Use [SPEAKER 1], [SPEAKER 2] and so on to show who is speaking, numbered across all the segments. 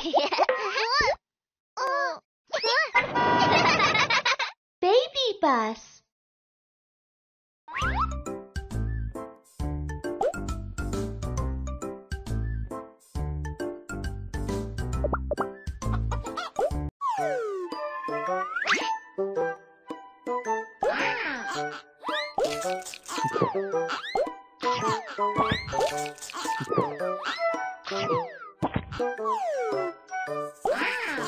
[SPEAKER 1] Baby bus.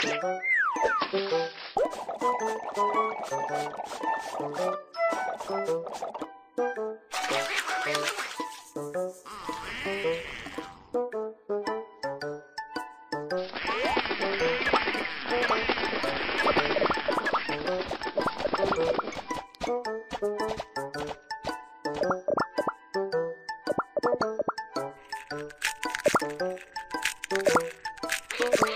[SPEAKER 1] Thank you.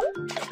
[SPEAKER 1] Thank you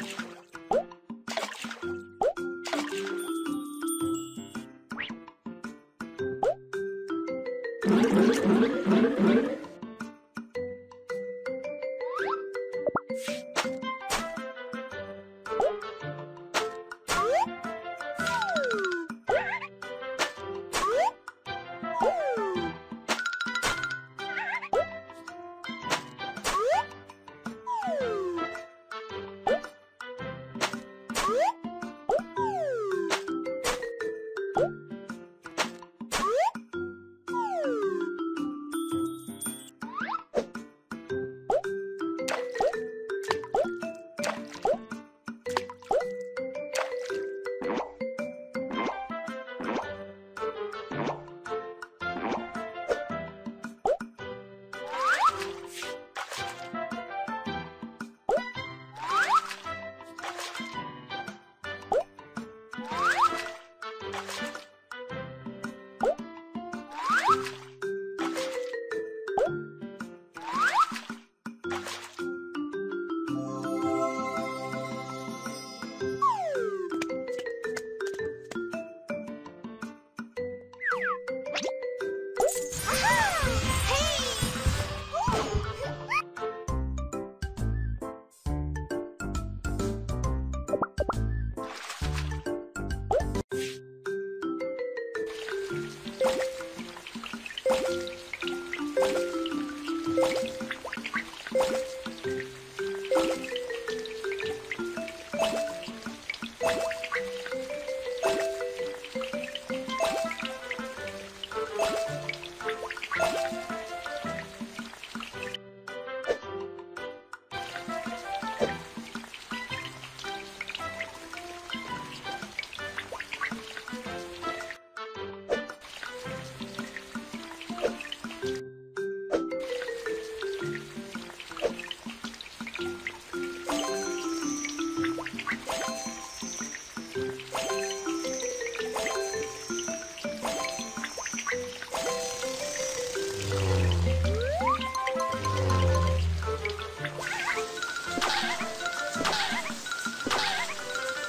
[SPEAKER 1] Thank you.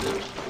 [SPEAKER 1] Thank you.